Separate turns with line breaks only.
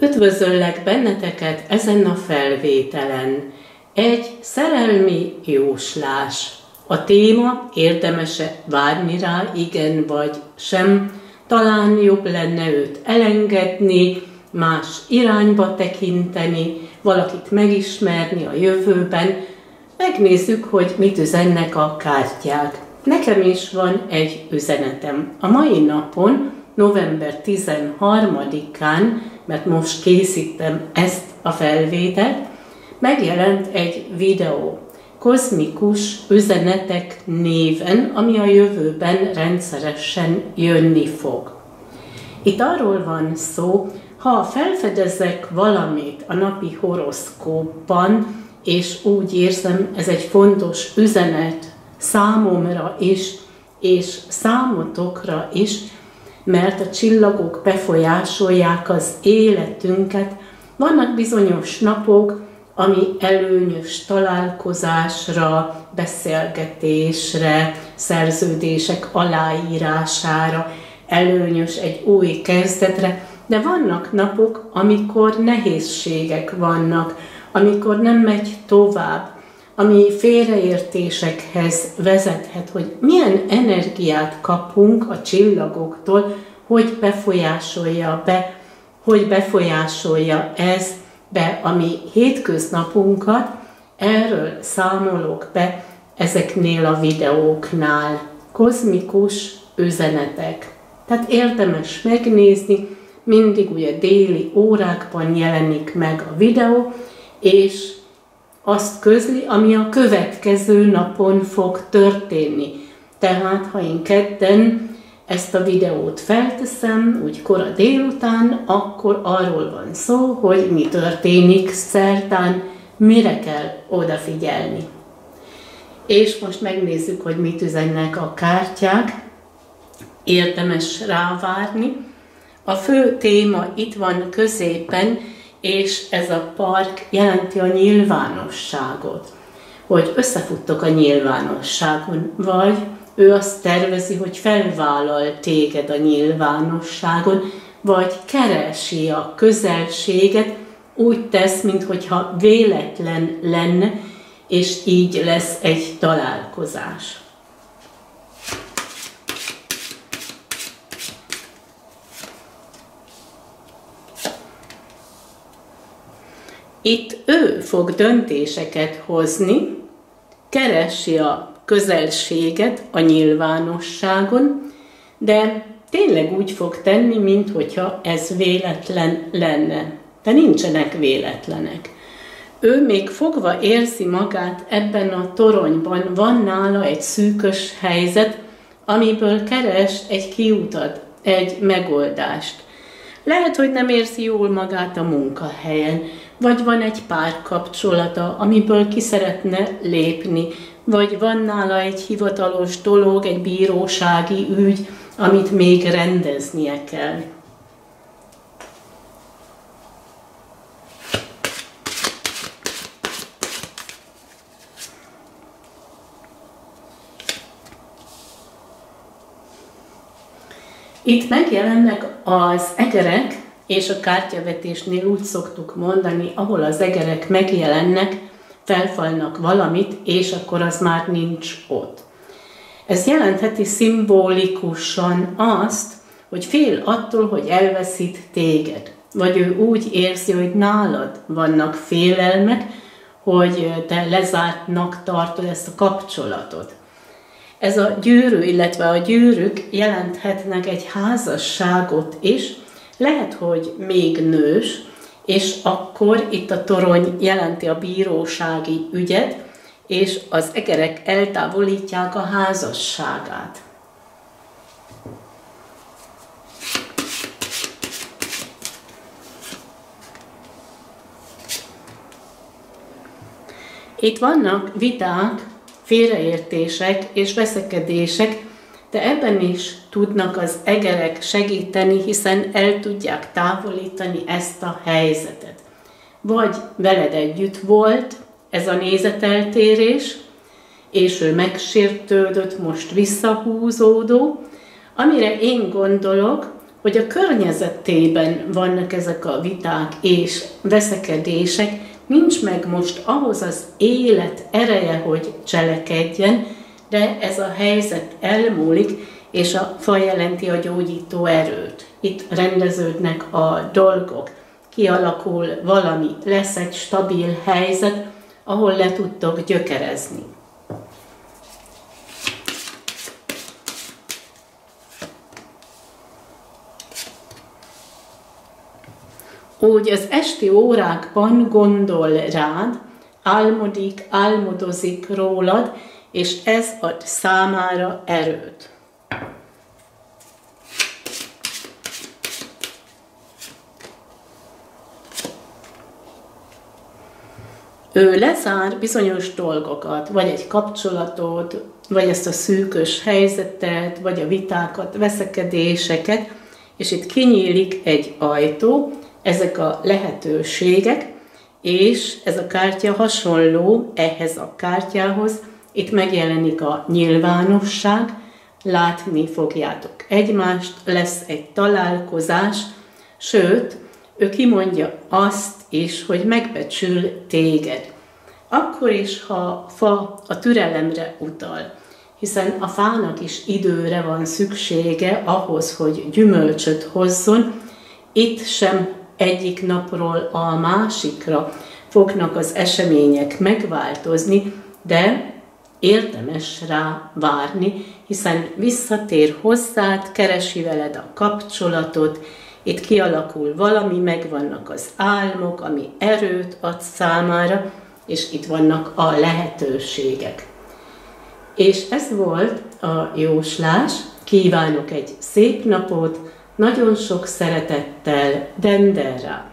Üdvözöllek benneteket ezen a felvételen. Egy szerelmi jóslás. A téma érdemese várni rá, igen vagy sem. Talán jobb lenne őt elengedni, más irányba tekinteni, valakit megismerni a jövőben. Megnézzük, hogy mit üzennek a kártyák. Nekem is van egy üzenetem. A mai napon, november 13-án, mert most készítem ezt a felvételt, megjelent egy videó, kozmikus üzenetek néven, ami a jövőben rendszeresen jönni fog. Itt arról van szó, ha felfedezek valamit a napi horoszkópban, és úgy érzem, ez egy fontos üzenet számomra is, és számotokra is, mert a csillagok befolyásolják az életünket. Vannak bizonyos napok, ami előnyös találkozásra, beszélgetésre, szerződések aláírására, előnyös egy új kezdetre, de vannak napok, amikor nehézségek vannak, amikor nem megy tovább, ami félreértésekhez vezethet, hogy milyen energiát kapunk a csillagoktól, hogy befolyásolja be, hogy befolyásolja ez be a mi hétköznapunkat, erről számolok be ezeknél a videóknál. Kozmikus üzenetek. Tehát érdemes megnézni, mindig ugye déli órákban jelenik meg a videó, és azt közli, ami a következő napon fog történni. Tehát, ha én kedden ezt a videót felteszem, úgy kora délután, akkor arról van szó, hogy mi történik szerdán, mire kell odafigyelni. És most megnézzük, hogy mit üzennek a kártyák. Érdemes rávárni. A fő téma itt van középen, és ez a park jelenti a nyilvánosságot, hogy összefuttok a nyilvánosságon, vagy ő azt tervezi, hogy felvállal téged a nyilvánosságon, vagy keresi a közelséget, úgy tesz, mintha véletlen lenne, és így lesz egy találkozás. Itt ő fog döntéseket hozni, keresi a közelséget a nyilvánosságon, de tényleg úgy fog tenni, mintha ez véletlen lenne. De nincsenek véletlenek. Ő még fogva érzi magát ebben a toronyban, van nála egy szűkös helyzet, amiből keres egy kiutat, egy megoldást. Lehet, hogy nem érzi jól magát a munkahelyen, vagy van egy párkapcsolata, amiből ki szeretne lépni, vagy van nála egy hivatalos dolog, egy bírósági ügy, amit még rendeznie kell. Itt megjelennek az egerek, és a kártyavetésnél úgy szoktuk mondani, ahol az egerek megjelennek, felfalnak valamit, és akkor az már nincs ott. Ez jelentheti szimbolikusan azt, hogy fél attól, hogy elveszít téged. Vagy ő úgy érzi, hogy nálad vannak félelmek, hogy te lezártnak tartod ezt a kapcsolatot. Ez a gyűrű, illetve a gyűrűk jelenthetnek egy házasságot is, lehet, hogy még nős, és akkor itt a torony jelenti a bírósági ügyet, és az egerek eltávolítják a házasságát. Itt vannak viták, félreértések és veszekedések de ebben is tudnak az egerek segíteni, hiszen el tudják távolítani ezt a helyzetet. Vagy veled együtt volt ez a nézeteltérés, és ő megsértődött, most visszahúzódó, amire én gondolok, hogy a környezetében vannak ezek a viták és veszekedések, nincs meg most ahhoz az élet ereje, hogy cselekedjen, de ez a helyzet elmúlik, és a fa jelenti a gyógyító erőt. Itt rendeződnek a dolgok, kialakul valami, lesz egy stabil helyzet, ahol le tudtok gyökerezni. úgy az esti órákban gondol rád, álmodik, álmodozik rólad, és ez ad számára erőt. Ő lezár bizonyos dolgokat, vagy egy kapcsolatot, vagy ezt a szűkös helyzetet, vagy a vitákat, veszekedéseket, és itt kinyílik egy ajtó, ezek a lehetőségek, és ez a kártya hasonló ehhez a kártyához, itt megjelenik a nyilvánosság, látni fogjátok egymást, lesz egy találkozás, sőt, ő kimondja azt is, hogy megbecsül téged. Akkor is, ha fa a türelemre utal, hiszen a fának is időre van szüksége ahhoz, hogy gyümölcsöt hozzon, itt sem egyik napról a másikra fognak az események megváltozni, de érdemes rá várni, hiszen visszatér hozzád, keresi veled a kapcsolatot, itt kialakul valami, megvannak az álmok, ami erőt ad számára, és itt vannak a lehetőségek. És ez volt a jóslás. Kívánok egy szép napot, nagyon sok szeretettel, Denderra.